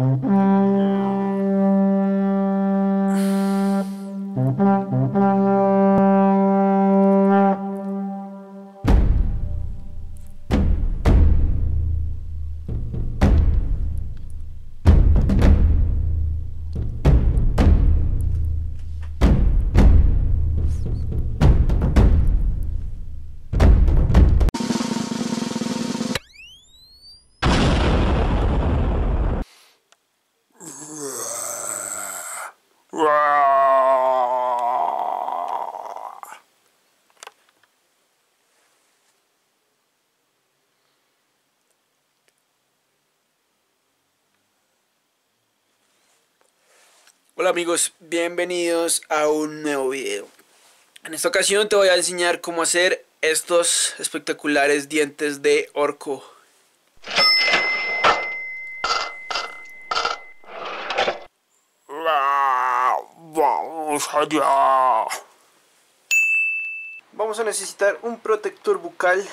Thank you. Hola amigos, bienvenidos a un nuevo video. En esta ocasión te voy a enseñar cómo hacer estos espectaculares dientes de orco. Vamos allá. Vamos a necesitar un protector bucal.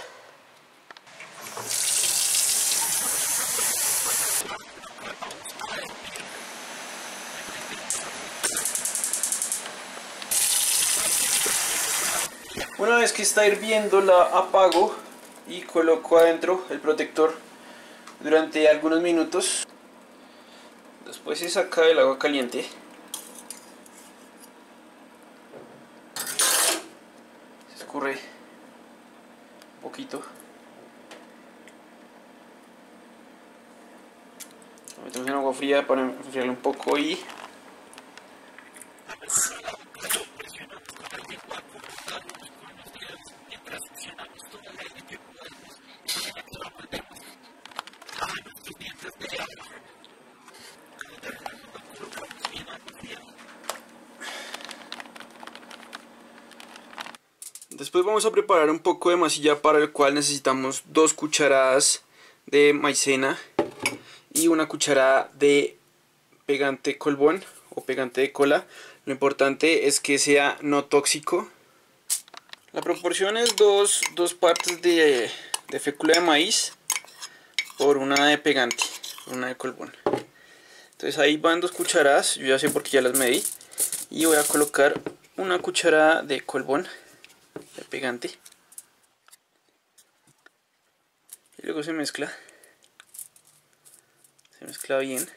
Una vez que está hirviendo la apago y coloco adentro el protector durante algunos minutos. Después se saca el agua caliente. Se escurre un poquito. Lo metemos en agua fría para enfriarlo un poco y Después vamos a preparar un poco de masilla para el cual necesitamos dos cucharadas de maicena y una cucharada de pegante colbón o pegante de cola. Lo importante es que sea no tóxico. La proporción es dos, dos partes de, de fécula de maíz por una de pegante, una de colbón. Entonces ahí van dos cucharadas, yo ya sé porque ya las medí. Y voy a colocar una cucharada de colbón de pegante y luego se mezcla. Se mezcla bien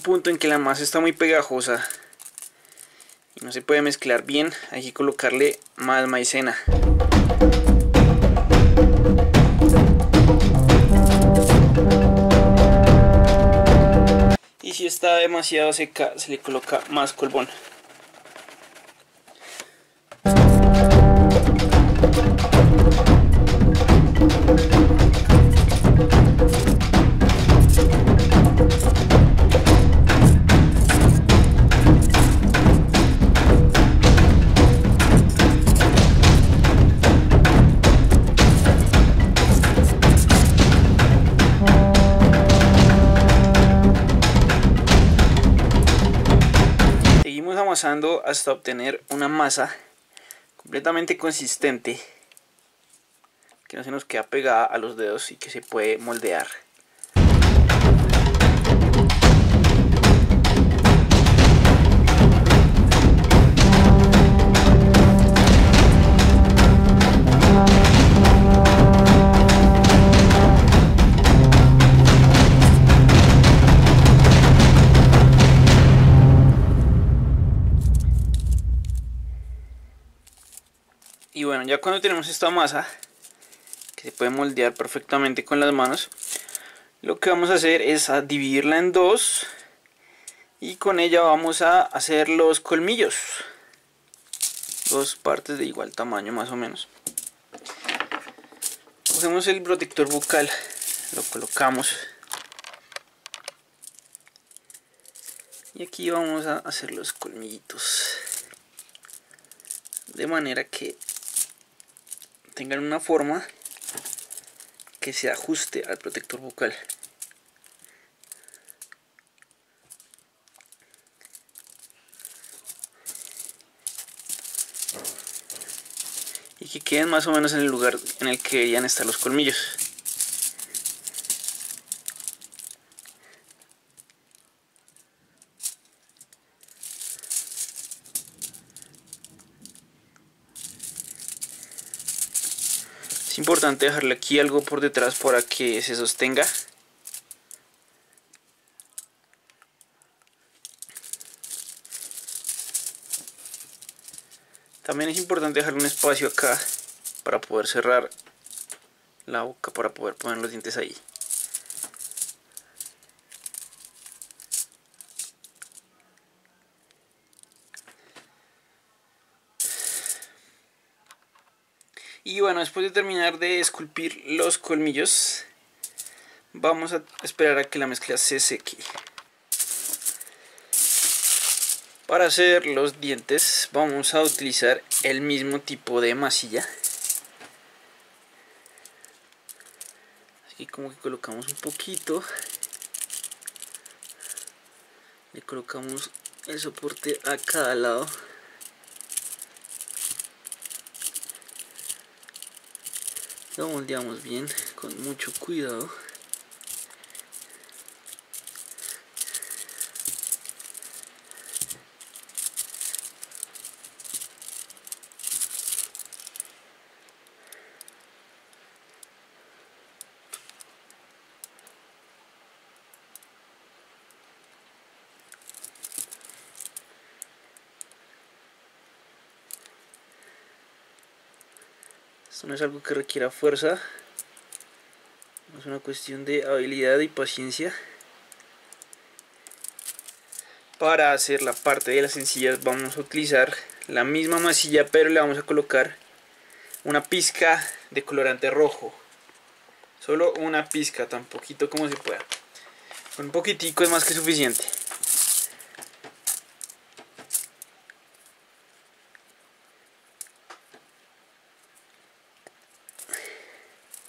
un punto en que la masa está muy pegajosa y no se puede mezclar bien, hay que colocarle más maicena. Y si está demasiado seca, se le coloca más colbón. Hasta obtener una masa completamente consistente que no se nos queda pegada a los dedos y que se puede moldear. Y bueno, ya cuando tenemos esta masa, que se puede moldear perfectamente con las manos, lo que vamos a hacer es dividirla en dos y con ella vamos a hacer los colmillos. Dos partes de igual tamaño más o menos. Cogemos el protector bucal, lo colocamos. Y aquí vamos a hacer los colmillitos. De manera que tengan una forma que se ajuste al protector bucal. Y que queden más o menos en el lugar en el que deberían estar los colmillos. Es importante dejarle aquí algo por detrás para que se sostenga. También es importante dejar un espacio acá para poder cerrar la boca, para poder poner los dientes ahí. Y bueno, después de terminar de esculpir los colmillos, vamos a esperar a que la mezcla se seque. Para hacer los dientes vamos a utilizar el mismo tipo de masilla. Así como que colocamos un poquito. Le colocamos el soporte a cada lado. Lo moldeamos bien, con mucho cuidado. Esto no es algo que requiera fuerza, es una cuestión de habilidad y paciencia. Para hacer la parte de las sencillas vamos a utilizar la misma masilla pero le vamos a colocar una pizca de colorante rojo. Solo una pizca, tan poquito como se pueda. Un poquitico es más que suficiente.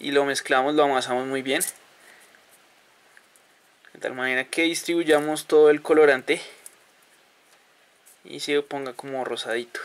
Y lo mezclamos, lo amasamos muy bien. De tal manera que distribuyamos todo el colorante y se ponga como rosadito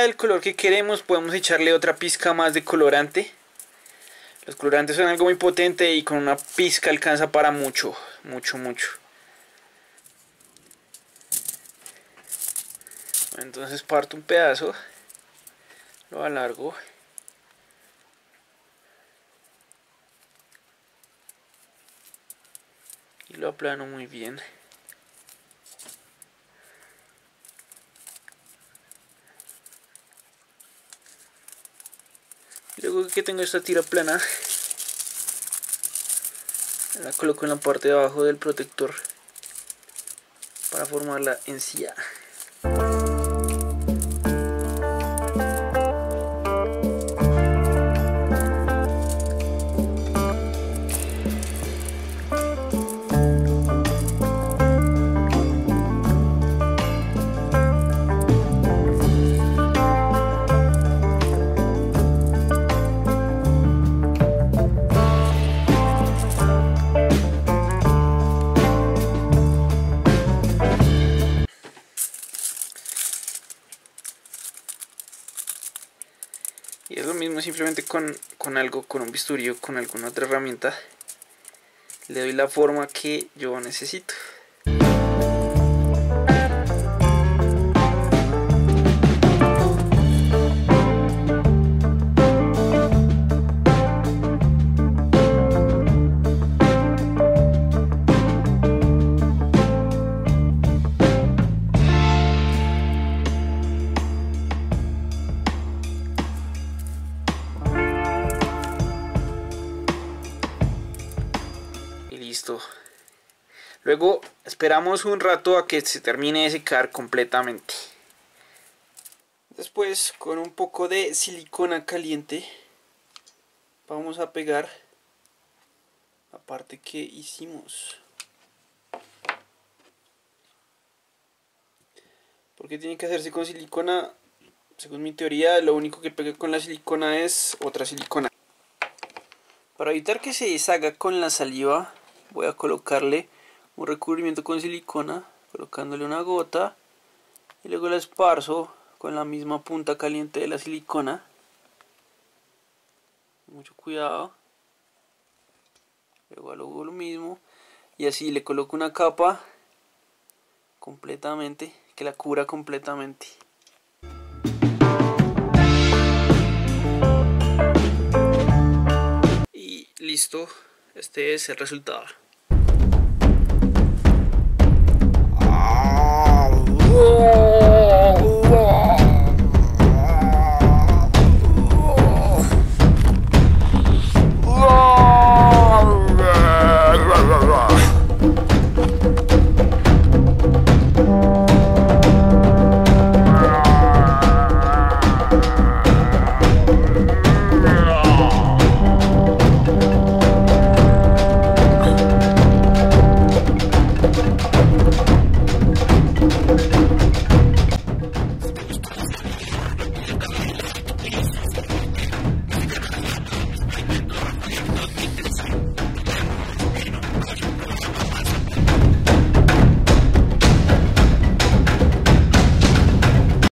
queda el color que queremos, podemos echarle otra pizca más de colorante. Los colorantes son algo muy potente y con una pizca alcanza para mucho, mucho, mucho. Entonces parto un pedazo, lo alargo. Y lo aplano muy bien. Luego que tengo esta tira plana, la coloco en la parte de abajo del protector para formar la encía. Simplemente con, con algo, con un bisturí o con alguna otra herramienta. Le doy la forma que yo necesito. Luego esperamos un rato a que se termine de secar completamente. Después, con un poco de silicona caliente, vamos a pegar la parte que hicimos. porque tiene que hacerse con silicona? Según mi teoría, lo único que pega con la silicona es otra silicona. Para evitar que se deshaga con la saliva, voy a colocarle un recubrimiento con silicona, colocándole una gota y luego la esparzo con la misma punta caliente de la silicona. Mucho cuidado. Luego hago lo mismo y así le coloco una capa completamente que la cura completamente. Y listo, este es el resultado. Whoa.